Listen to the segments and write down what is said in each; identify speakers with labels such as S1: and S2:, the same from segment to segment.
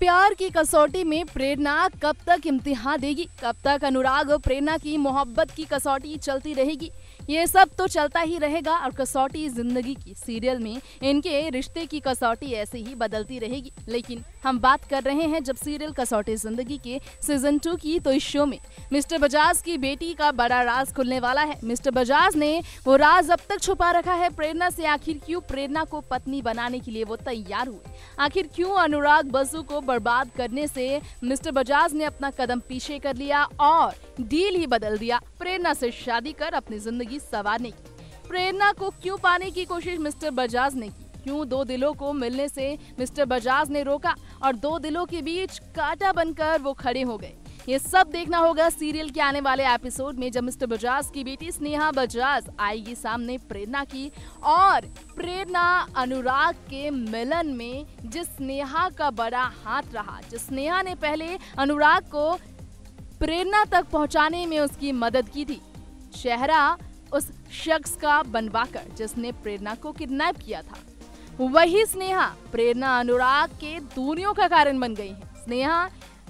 S1: प्यार की कसौटी में प्रेरणा कब तक इम्तिहा देगी? कब तक अनुराग प्रेरणा की मोहब्बत की कसौटी चलती रहेगी? ये सब तो चलता ही रहेगा और कसौटी ज़िंदगी की सीरियल में इनके रिश्ते की कसौटी ऐसे ही बदलती रहेगी। लेकिन हम बात कर रहे हैं जब सीरियल कसौटी ज़िंदगी के सीज़न टू की तो इस शो में मिस्टर बजाज की बेटी का बड़ा राज खुलने वाला है। मिस्टर बजाज ने वो राज अब तक छुपा रखा है। प्रेरणा से आखिर क्यों प्रेरणा को पत्नी बनाने के लिए वो तैयार हुए? आखिर क्यों अनुराग बसु को बर्बाद करने से मिस्टर बजाज ने अपना कदम पीछे कर लिया और डील ही बदल दिया प्रेरणा से शादी कर अपनी ज़िंदगी सवारने की। प्रेरणा को क्यों पाने की कोशिश मिस्टर बजाज ने की? क्यों दो दिलों को मिलने से मिस्टर बजाज ने रोका और दो दिलों के बीच कांटा बनकर वो खड़े हो गए? ये सब देखना होगा सीरियल के आने वाले एपिसोड में, जब मिस्टर बजाज की बेटी स्नेहा बजाज आएगी सामने प्रेरणा की और प्रेरणा अनुराग के मिलन में, जिस स्नेहा का बड़ा हाथ रहा, जिस स्नेहा ने पहले अनुराग को प्रेरणा तक पहुँचाने में उसकी मदद की थी। चेहरा उस शख्स का बनवाकर, जिसने प्रेरणा को किडनैप किया था। वही स्नेहा, प्रेरणा अनुराग के दूरियों का कारण बन गई है। स्नेहा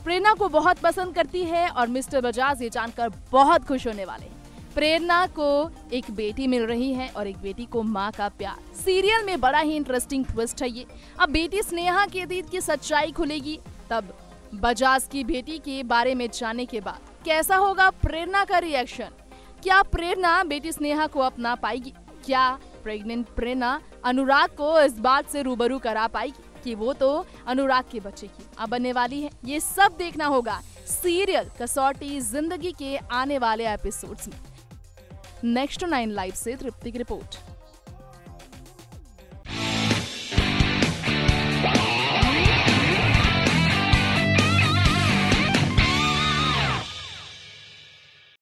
S1: प्रेरणा को बहुत पसंद करती है और मिस्टर बजाज ये जानकर बहुत खुश होने वाले हैं। प्रेरणा को एक बेटी मिल रही है और एक बेटी को माँ का प्यार। सीरियल में बड़ा ही इंटरेस्टिंग ट्विस्ट है ये। अब बेटी स्नेहा के अतीत की सच्चाई खुलेगी, तब बजाज की बेटी के बारे में जाने के बाद कैसा होगा प्रेरणा का रिएक्शन क्या प्रेरणा बेटी स्नेहा को अपना पाएगी? क्या प्रेग्नेंट प्रेरणा अनुराग को इस बात से रूबरू करा पाएगी? कि वो तो अनुराग के बच्चे की अब बनने वाली है। ये सब देखना होगा सीरियल कसौटी ज़िंदगी के आने वाले एपिसोड्स में। नेक्स्ट नाइन लाइव से तृप्ति की रिपोर्ट।